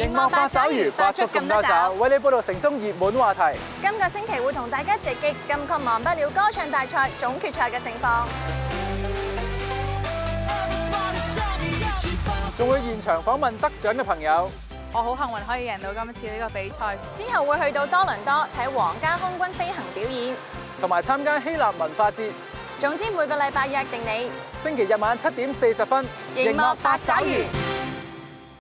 荧幕八爪。鱼发出咁多爪。为你报道城中热门话题。今个星期会同大家直击禁曲忘不了歌唱大赛总决赛嘅情况。仲会现场访问得奖嘅朋友。我好幸运可以赢到今次呢个比赛。之后会去到多伦多睇皇家空军飞行表演。同埋参加希腊文化节。总之每个礼拜约定你。星期日晚七点四十分荧幕八爪鱼。